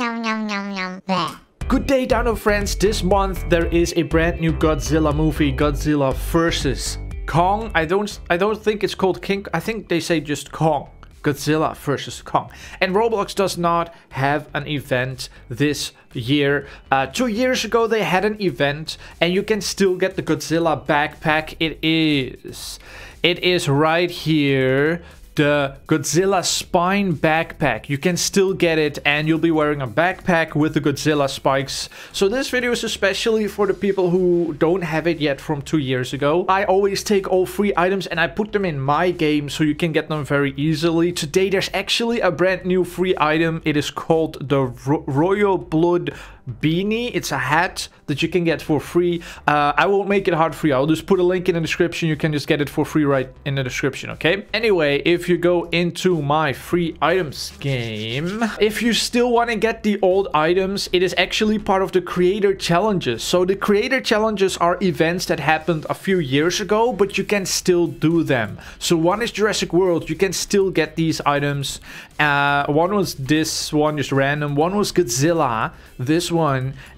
yum, yum, yum. Bleh. Good day, Dino friends. This month there is a brand new Godzilla movie, Godzilla versus Kong. I don't I don't think it's called King. I think they say just Kong. Godzilla versus Kong. And Roblox does not have an event this year. Uh, two years ago they had an event and you can still get the Godzilla backpack. It is. It is right here the Godzilla spine backpack. You can still get it and you'll be wearing a backpack with the Godzilla spikes. So this video is especially for the people who don't have it yet from two years ago. I always take all free items and I put them in my game so you can get them very easily. Today there's actually a brand new free item. It is called the Ro Royal Blood beanie. It's a hat that you can get for free. Uh, I won't make it hard for you. I'll just put a link in the description. You can just get it for free right in the description, okay? Anyway, if you go into my free items game, if you still want to get the old items, it is actually part of the creator challenges. So the creator challenges are events that happened a few years ago, but you can still do them. So one is Jurassic World. You can still get these items. Uh, one was this one, just random. One was Godzilla. This one.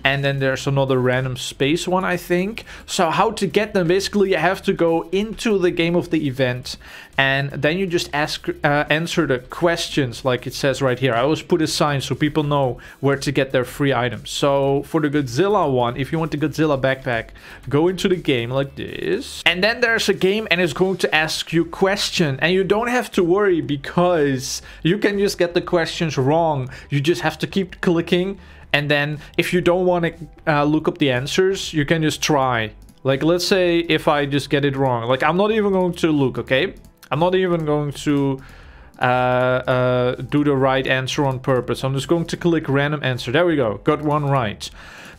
And then there's another random space one, I think. So how to get them? Basically, you have to go into the game of the event and then you just ask uh, answer the questions like it says right here. I always put a sign so people know where to get their free items. So for the Godzilla one, if you want the Godzilla backpack, go into the game like this. And then there's a game and it's going to ask you question and you don't have to worry because you can just get the questions wrong. You just have to keep clicking and then if you don't want to uh, look up the answers, you can just try. Like, let's say if I just get it wrong. Like, I'm not even going to look, okay? I'm not even going to uh, uh, do the right answer on purpose. I'm just going to click random answer. There we go. Got one right.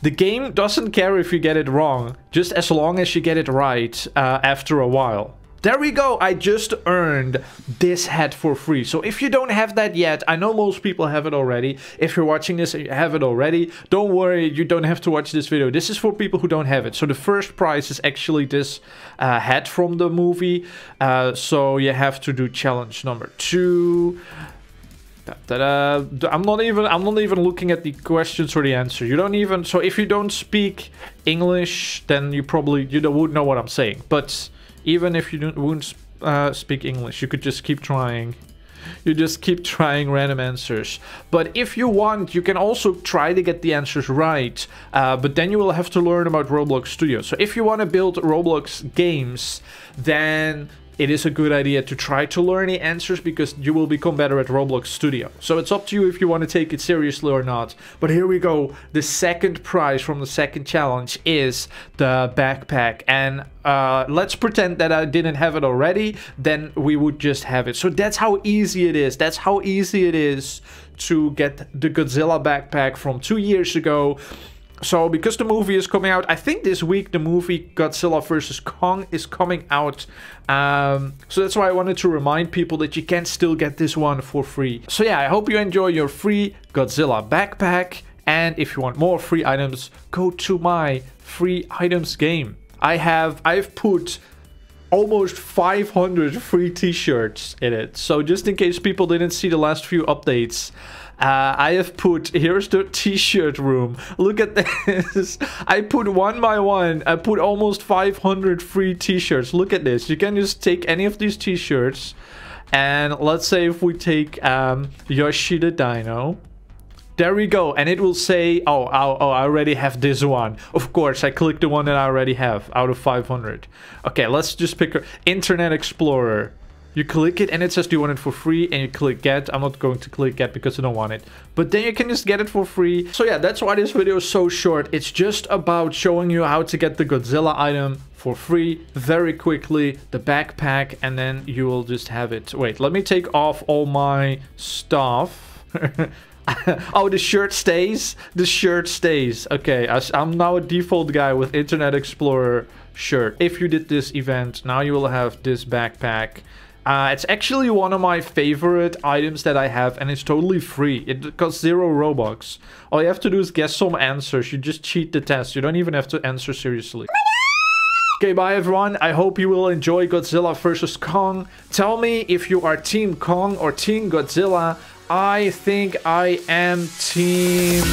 The game doesn't care if you get it wrong, just as long as you get it right uh, after a while. There we go, I just earned this hat for free. So if you don't have that yet, I know most people have it already. If you're watching this and you have it already, don't worry, you don't have to watch this video. This is for people who don't have it. So the first prize is actually this uh, hat from the movie. Uh, so you have to do challenge number two. Da, da, da. I'm not even I'm not even looking at the questions or the answer. You don't even so if you don't speak English, then you probably you don't, would know what I'm saying. But even if you don't won't uh, speak English, you could just keep trying. You just keep trying random answers. But if you want, you can also try to get the answers right. Uh, but then you will have to learn about Roblox Studio. So if you want to build Roblox games, then it is a good idea to try to learn the answers because you will become better at Roblox Studio. So it's up to you if you want to take it seriously or not. But here we go. The second prize from the second challenge is the backpack. And uh, let's pretend that I didn't have it already. Then we would just have it. So that's how easy it is. That's how easy it is to get the Godzilla backpack from two years ago so because the movie is coming out, I think this week the movie Godzilla vs. Kong is coming out. Um, so that's why I wanted to remind people that you can still get this one for free. So yeah, I hope you enjoy your free Godzilla backpack. And if you want more free items, go to my free items game. I have, I've put almost 500 free t-shirts in it. So just in case people didn't see the last few updates, uh, I have put, here's the t-shirt room. Look at this. I put one by one, I put almost 500 free t-shirts. Look at this. You can just take any of these t-shirts. And let's say if we take um, Yoshi the Dino. There we go. And it will say, oh, oh, oh, I already have this one. Of course, I click the one that I already have out of 500. Okay, let's just pick Internet Explorer. You click it and it says do you want it for free and you click get. I'm not going to click get because I don't want it. But then you can just get it for free. So yeah, that's why this video is so short. It's just about showing you how to get the Godzilla item for free very quickly. The backpack and then you will just have it. Wait, let me take off all my stuff. oh, the shirt stays? The shirt stays. Okay, I'm now a default guy with Internet Explorer shirt. If you did this event, now you will have this backpack. Uh, it's actually one of my favorite items that I have and it's totally free. It costs zero Robux. All you have to do is guess some answers. You just cheat the test. You don't even have to answer seriously. Okay, bye everyone. I hope you will enjoy Godzilla vs. Kong. Tell me if you are Team Kong or Team Godzilla. I think I am team